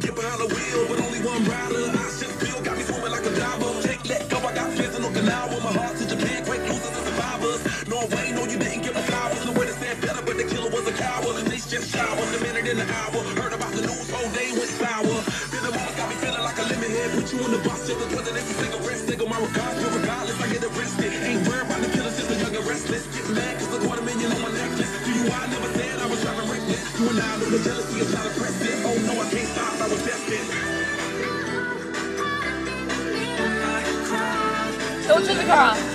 get behind the wheel with only one rider. I should feel got me swimming like a diver. Take let go, I got fans in Okinawa. My heart to Japan, quake losers the survivors. Norway, no, you didn't give the flowers. The way said stand better, but the killer was a coward. And they just showered a minute in the hour. Heard about the news, whole day went sour. Then the moment got me feeling like a lemon head. Put you in the box, chillin' whether they cigarette, single, my regards, regardless, I get arrested. Ain't worried about the killer, just a young and restless. Get mad, cause I got a million on my necklace. Do you, I never said I was driving reckless. You and I know the jealousy is not a. Go to the car.